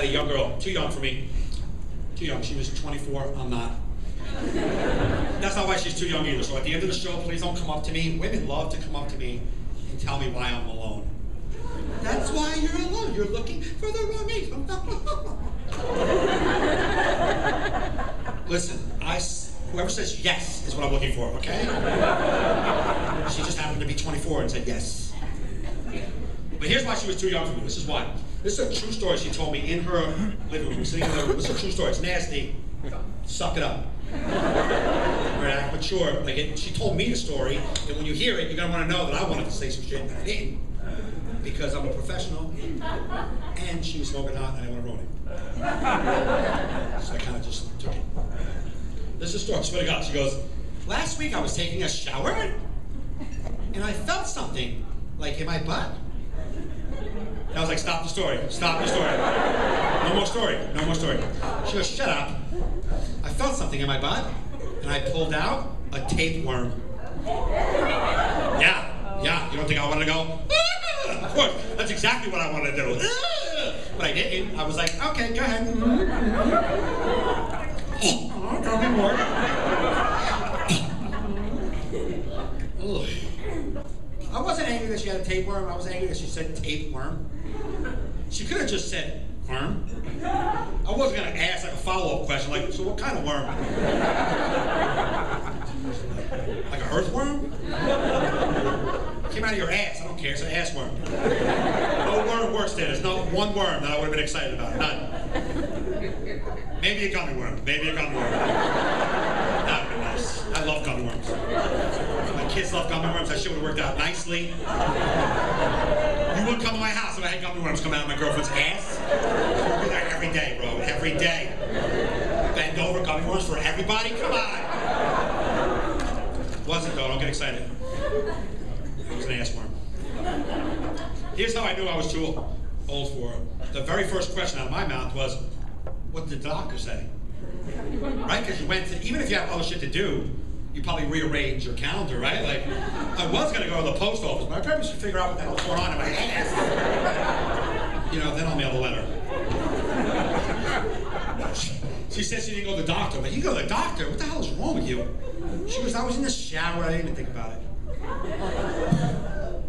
had a young girl, too young for me. Too young. She was 24. I'm not. That's not why she's too young either. So at the end of the show, please don't come up to me. Women love to come up to me and tell me why I'm alone. That's why you're alone. You're looking for the wrong mate. Listen, I whoever says yes is what I'm looking for. Okay? she just happened to be 24 and said yes. But here's why she was too young for me. This is why. This is a true story she told me in her living room, sitting in living room. This is a true story. It's nasty. Suck it up. Right, act mature. Like it, she told me the story, and when you hear it, you're gonna want to know that I wanted to say some shit and I didn't, because I'm a professional, and she was smoking hot, and I want to ruin it. So I kind of just took it. This is a story. Swear to God, she goes. Last week I was taking a shower, and I felt something, like in my butt. And I was like, stop the story, stop the story. No more story, no more story. She goes, shut up. I felt something in my butt, and I pulled out a tapeworm. Yeah, yeah, you don't think I wanted to go? Of course, that's exactly what I wanted to do. But I didn't. I was like, okay, go ahead. Tell me more. Ugh. I wasn't angry that she had a tapeworm. I was angry that she said tapeworm. She could have just said worm. I wasn't gonna ask like a follow-up question, like, so what kind of worm? like an earthworm? Came out of your ass. I don't care. It's an ass worm. No worm works there. There's not one worm that I would have been excited about. None. Maybe a gummy worm. Maybe a gummy worm. That would be nice. I love gummy worms. Kids love gummy worms. That shit would have worked out nicely. You wouldn't come to my house if I had gummy worms come out of my girlfriend's ass. I'd be there every day, bro. Every day. Bend over gummy worms for everybody? Come on. Wasn't though. Don't get excited. It was an ass worm. Here's how I knew I was too old for it. The very first question out of my mouth was, what did the doctor say? Right? Because you went to, even if you have other shit to do, you probably rearrange your calendar, right? Like, I was gonna go to the post office, but I probably should figure out what the hell's going on in my ass. You know, then I'll mail the letter. She said she didn't go to the doctor, but you go to the doctor, what the hell is wrong with you? She goes, I was in the shower, I didn't even think about it.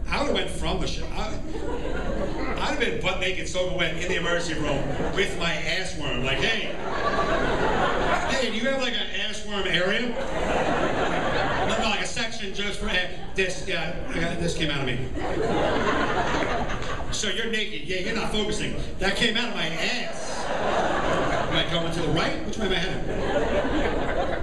I would have went from the shower. I'd have been butt naked, soaking wet in the emergency room with my ass worm. Like, hey, hey, do you have like an ass worm area? Section just for this. Uh, yeah, I this came out of me. So you're naked. Yeah, you're not focusing. That came out of my ass. Am I going to the right? Which way am I heading?